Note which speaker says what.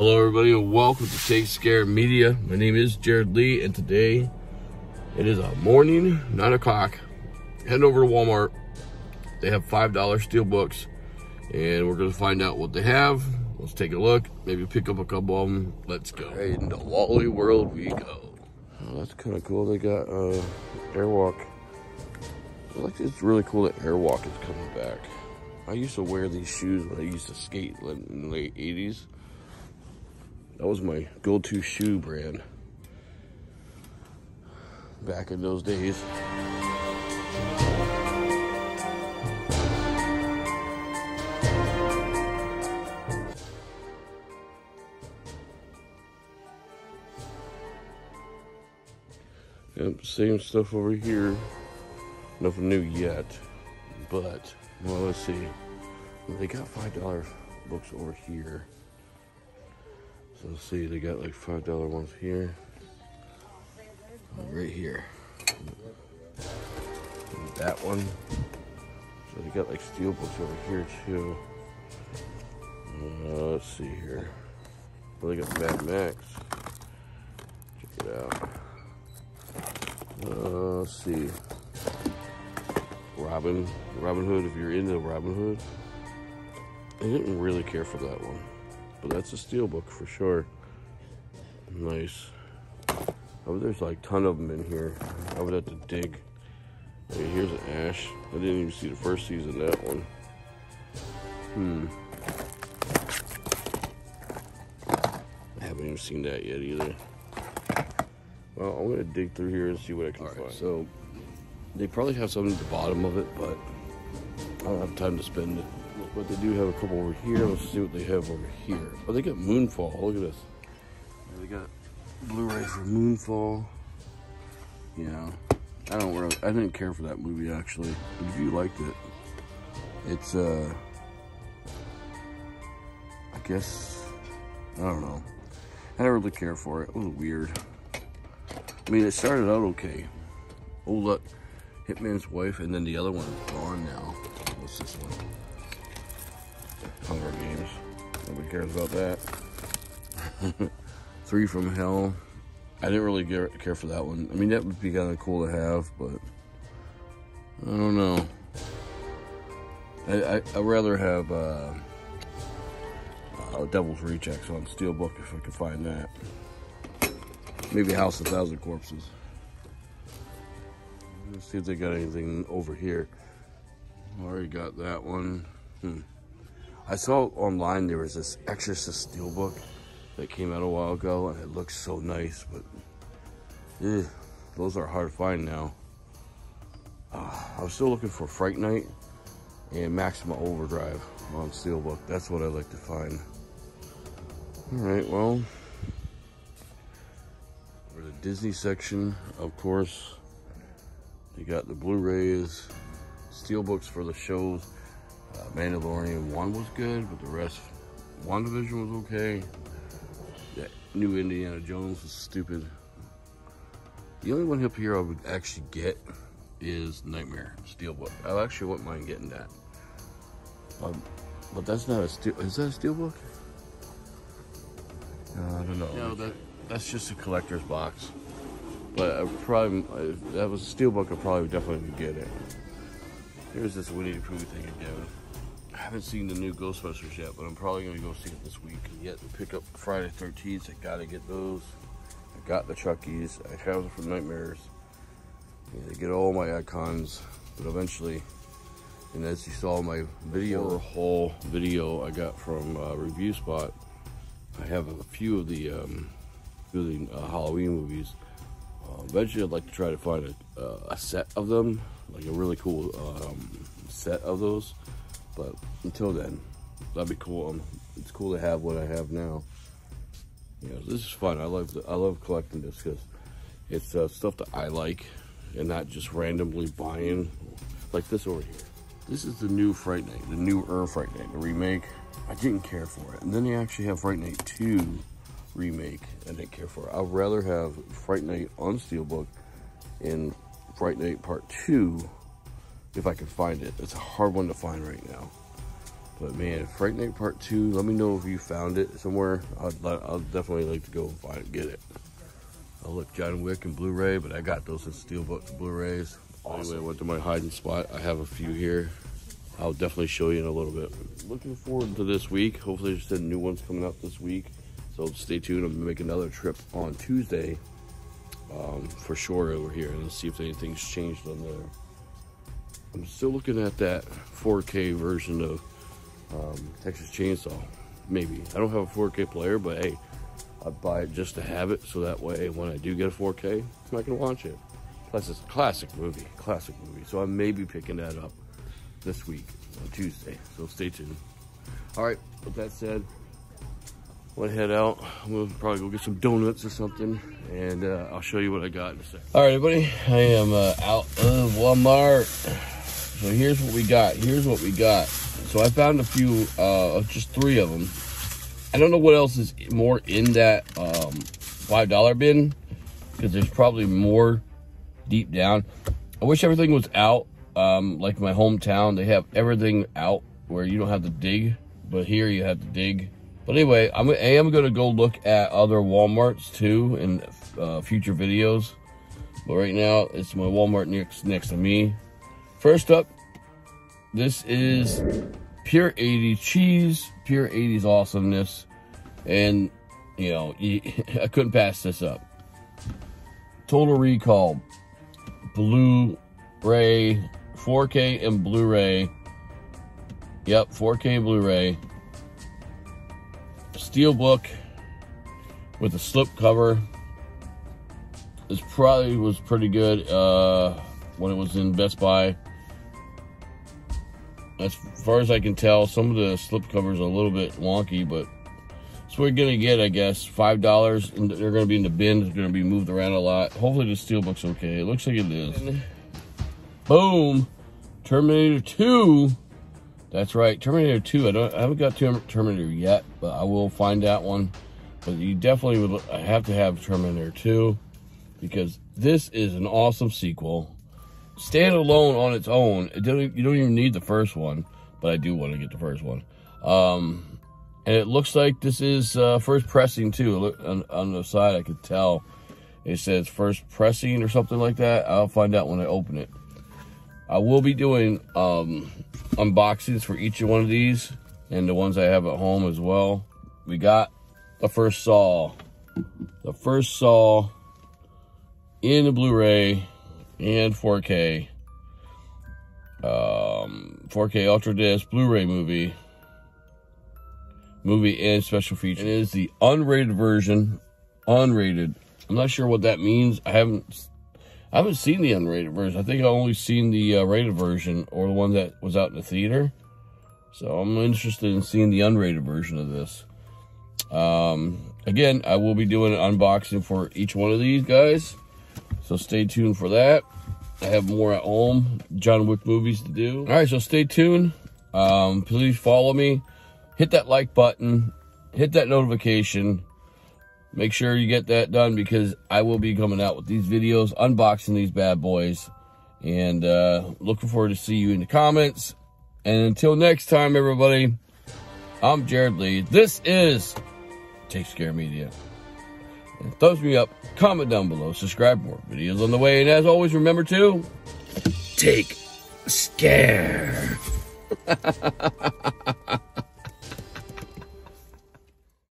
Speaker 1: Hello everybody and welcome to Take Scare Media. My name is Jared Lee and today it is a morning, 9 o'clock. Heading over to Walmart. They have $5 steel books and we're going to find out what they have. Let's take a look, maybe pick up a couple of them. Let's go. Right into Wally World we go. Oh, that's kind of cool. They got uh, Airwalk. I like it's really cool that Airwalk is coming back. I used to wear these shoes when I used to skate in the late 80s. That was my go-to shoe brand back in those days. Yep, same stuff over here. Nothing new yet, but well, let's see. They got five dollar books over here. So see, they got like five dollar ones here, right here. And that one. So they got like steel books over here too. Uh, let's see here. Well, they got Mad Max. Check it out. Uh, let's see. Robin, Robin Hood, if you're into Robin Hood. I didn't really care for that one, but that's a steel book for sure. Nice. Oh, there's like a ton of them in here. I would have to dig. Okay, here's an Ash. I didn't even see the first season that one. Hmm. I haven't even seen that yet either. Well, I'm gonna dig through here and see what I can find. So they probably have something at the bottom of it, but I don't have time to spend it. But they do have a couple over here. Let's see what they have over here. Oh, they got Moonfall. Look at this. They got Blu-ray for Moonfall. Yeah, I don't really. I didn't care for that movie actually. If you liked it, it's uh, I guess I don't know. I didn't really care for it. It was weird. I mean, it started out okay. Oh look, Hitman's Wife, and then the other one is gone now. What's this one? Cares about that. Three from Hell. I didn't really care for that one. I mean, that would be kind of cool to have, but I don't know. I, I, would rather have uh, uh, Devil's Rejects on Steelbook if I could find that. Maybe House of Thousand Corpses. Let's see if they got anything over here. Already got that one. Hmm. I saw online there was this Exorcist steelbook that came out a while ago, and it looks so nice, but eh, those are hard to find now. Uh, I was still looking for Fright Night and Maximum Overdrive on steelbook. That's what I like to find. All right, well, for the Disney section, of course. You got the Blu-rays, steelbooks for the shows. Uh, Mandalorian 1 was good, but the rest, WandaVision was okay. That new Indiana Jones was stupid. The only one up here I would actually get is Nightmare Steelbook. I actually wouldn't mind getting that. Um, but that's not a steel, is that a Steelbook? Uh, I don't know. No, that, that's just a collector's box. But I probably, if that was a steelbook, I probably definitely would get it. Here's this Winnie the Pooh thing again. I haven't seen the new Ghostbusters yet, but I'm probably to go see it this week. Yet to pick up Friday 13th, I got to get those. I got the Chuckies. I have them from Nightmares. Yeah, get all my icons, but eventually, and as you saw my video, haul video I got from uh, Review Spot, I have a few of the, um, few of the uh, Halloween movies uh, eventually, I'd like to try to find a, uh, a set of them, like a really cool um, set of those. But until then, that'd be cool. Um, it's cool to have what I have now. You know, this is fun. I love the, I love collecting this because it's uh, stuff that I like and not just randomly buying like this over here. This is the new Fright Night, the new Er Fright Night, the remake. I didn't care for it. And then they actually have Fright Night 2 remake I didn't care for. I'd rather have Fright Night on Steelbook and Fright Night Part 2 if I can find it. It's a hard one to find right now. But man, Fright Night Part 2, let me know if you found it somewhere. I'd, I'll definitely like to go and find it, get it. I'll look John Wick and Blu-ray, but I got those in Steelbook Blu-rays. Awesome. Anyway, I went to my hiding spot. I have a few here. I'll definitely show you in a little bit. Looking forward to this week. Hopefully there's some new ones coming out this week. So stay tuned. I'm gonna make another trip on Tuesday um, for sure over here and see if anything's changed on there. I'm still looking at that 4K version of um, Texas Chainsaw. Maybe. I don't have a 4K player, but hey, I'd buy it just to have it so that way when I do get a 4K, I can watch it. Plus, it's a classic movie. Classic movie. So I may be picking that up this week on Tuesday. So stay tuned. All right, with that said, I'm gonna head out. I'm gonna probably go get some donuts or something, and uh, I'll show you what I got in a second. All right, everybody, I am uh, out of Walmart. So here's what we got. Here's what we got. So I found a few, uh, just three of them. I don't know what else is more in that um, $5 bin, because there's probably more deep down. I wish everything was out um, like my hometown, they have everything out where you don't have to dig, but here you have to dig. But anyway, I'm, I am going to go look at other Walmarts too in uh, future videos. But right now, it's my Walmart next, next to me. First up, this is Pure 80 cheese, Pure 80's awesomeness. And, you know, I couldn't pass this up. Total Recall, Blu-ray 4K and Blu-ray. Yep, 4K Blu-ray. Steelbook with a slip cover. This probably was pretty good uh, when it was in Best Buy. As far as I can tell, some of the slip covers are a little bit wonky, but so we're gonna get, I guess, five dollars, and they're gonna be in the bin. It's gonna be moved around a lot. Hopefully, the steelbook's okay. It looks like it is. Boom. Terminator 2. That's right, Terminator 2. I don't I haven't got Terminator yet, but I will find that one. But you definitely would have to have Terminator 2 because this is an awesome sequel. Stand alone on its own. It don't, you don't even need the first one, but I do want to get the first one. Um, and it looks like this is uh, first pressing too. On, on the side, I could tell it says first pressing or something like that. I'll find out when I open it. I will be doing um, unboxings for each one of these and the ones I have at home as well. We got the first Saw. The first Saw in the Blu-ray and 4K. Um, 4K Ultra Disc Blu-ray movie. Movie and special feature. It is the unrated version. Unrated. I'm not sure what that means. I haven't I haven't seen the unrated version. I think I only seen the uh, rated version or the one that was out in the theater. So I'm interested in seeing the unrated version of this. Um, again, I will be doing an unboxing for each one of these guys. So stay tuned for that. I have more at home, John Wick movies to do. All right, so stay tuned. Um, please follow me. Hit that like button. Hit that notification. Make sure you get that done because I will be coming out with these videos, unboxing these bad boys. And uh, looking forward to see you in the comments. And until next time, everybody, I'm Jared Lee. This is Take Scare Media. And thumbs me up, comment down below, subscribe more videos on the way. And as always, remember to take scare.